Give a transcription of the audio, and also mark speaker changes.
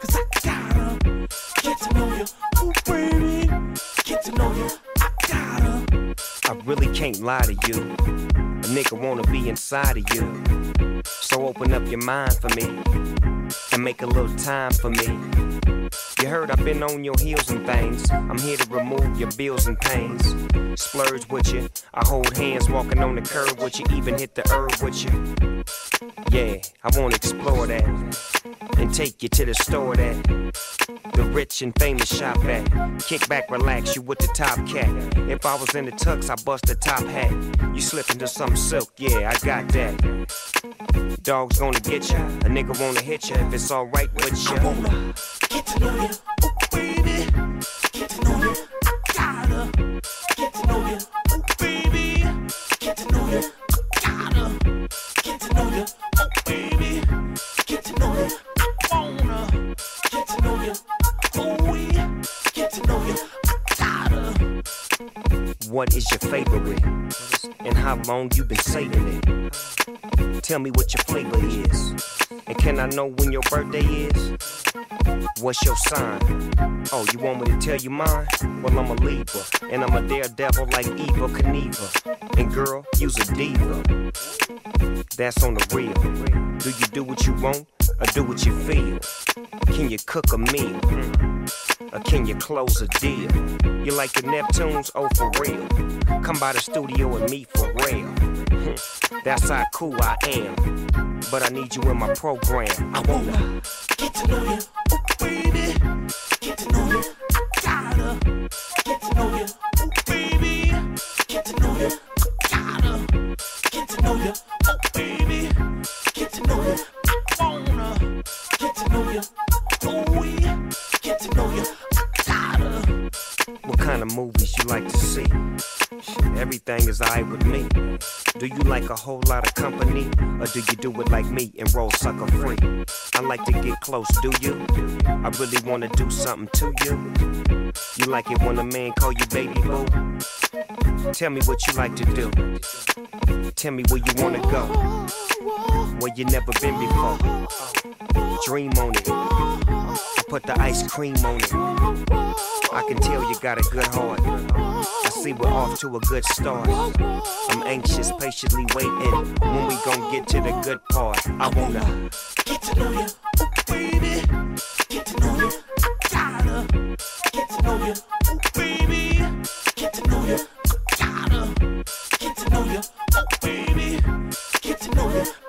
Speaker 1: cause I gotta. Get to know you, oh baby.
Speaker 2: I really can't lie to you. A nigga wanna be inside of you. So open up your mind for me and make a little time for me. You heard I've been on your heels and things. I'm here to remove your bills and pains. Splurge with you. I hold hands walking on the curb with you. Even hit the herb with you. Yeah, I wanna explore that and take you to the store that rich and famous shop at. Kick back, relax, you with the top cat. If I was in the tux, I bust the top hat. You slip into some silk, yeah, I got that. Dog's gonna get ya, a nigga wanna hit ya if it's alright with I ya. wanna
Speaker 1: get to know you,
Speaker 2: What is your favorite? And how long you been saving it? Tell me what your flavor is. And can I know when your birthday is? What's your sign? Oh, you want me to tell you mine? Well, I'm a Libra, and I'm a daredevil like Evel Knievel. And girl, you's a diva. That's on the real. Do you do what you want or do what you feel? Can you cook a meal? Mm. Or can you close a deal? You like the Neptunes? Oh, for real. Come by the studio and meet for real. Hmm. That's how cool I am. But I need you in my program. I wanna.
Speaker 1: Get to know you, baby. Get to know you. I gotta get to know you, oh baby. Get to know you. Gotta get to know you, oh baby. Get to know you. I wanna get to know you,
Speaker 2: movies you like to see? Everything is alright with me. Do you like a whole lot of company? Or do you do it like me and roll sucker free? I like to get close, do you? I really wanna do something to you. You like it when a man call you baby boo? Tell me what you like to do. Tell me where you wanna go. Where you never been before. Dream on it put the ice cream on it. I can tell you got a good heart. I see we're off to a good start. I'm anxious, patiently waiting when we gon' get to the good part. I wanna
Speaker 1: get to know you, baby. Get to know you. I gotta get to know you, ooh, baby. Get to know you. I get to know you, baby. Get to know you.